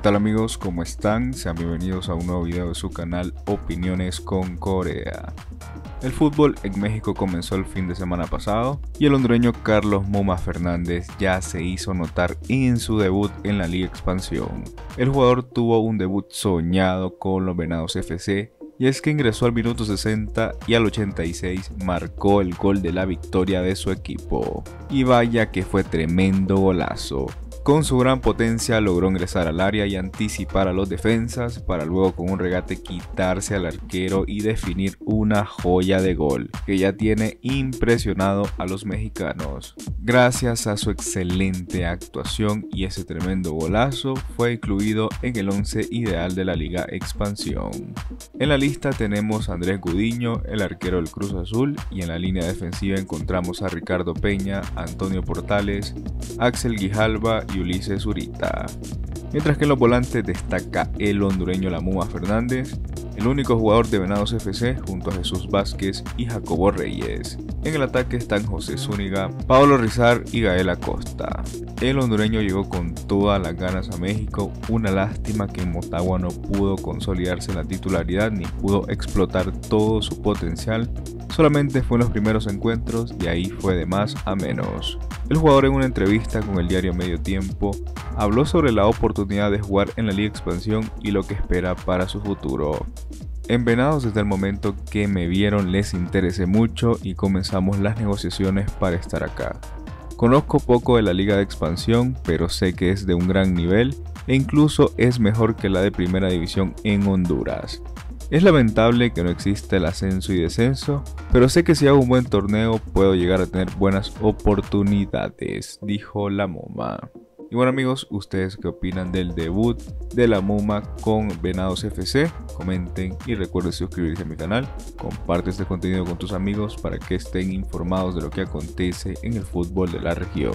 tal amigos? ¿Cómo están? Sean bienvenidos a un nuevo video de su canal Opiniones con Corea. El fútbol en México comenzó el fin de semana pasado y el hondureño Carlos Muma Fernández ya se hizo notar en su debut en la Liga Expansión. El jugador tuvo un debut soñado con los Venados FC y es que ingresó al minuto 60 y al 86 marcó el gol de la victoria de su equipo. Y vaya que fue tremendo golazo. Con su gran potencia logró ingresar al área y anticipar a los defensas para luego con un regate quitarse al arquero y definir una joya de gol que ya tiene impresionado a los mexicanos. Gracias a su excelente actuación y ese tremendo golazo fue incluido en el 11 ideal de la Liga Expansión. En la lista tenemos a Andrés Gudiño, el arquero del Cruz Azul y en la línea defensiva encontramos a Ricardo Peña, Antonio Portales, Axel Guijalba y Ulises Zurita. Mientras que en los volantes destaca el hondureño Lamuma Fernández, el único jugador de Venados FC junto a Jesús Vázquez y Jacobo Reyes. En el ataque están José Zúñiga, Pablo Rizar y Gael Acosta. El hondureño llegó con todas las ganas a México, una lástima que Motagua no pudo consolidarse en la titularidad ni pudo explotar todo su potencial, solamente fue en los primeros encuentros y ahí fue de más a menos. El jugador en una entrevista con el diario Medio Tiempo habló sobre la oportunidad de jugar en la Liga Expansión y lo que espera para su futuro. En Venados desde el momento que me vieron les interesé mucho y comenzamos las negociaciones para estar acá. Conozco poco de la liga de expansión, pero sé que es de un gran nivel e incluso es mejor que la de primera división en Honduras. Es lamentable que no exista el ascenso y descenso, pero sé que si hago un buen torneo puedo llegar a tener buenas oportunidades, dijo la MoMA. Y bueno amigos, ¿ustedes qué opinan del debut de la MUMA con Venados FC? Comenten y recuerden suscribirse a mi canal. Comparte este contenido con tus amigos para que estén informados de lo que acontece en el fútbol de la región.